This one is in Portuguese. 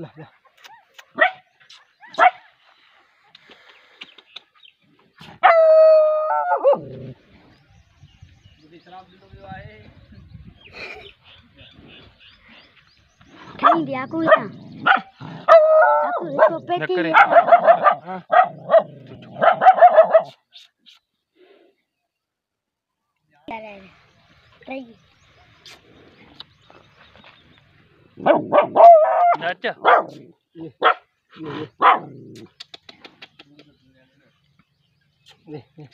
lá, lá. Hindi ako ita. Ako ito peti. Thank you. ada aja. Nih, nih.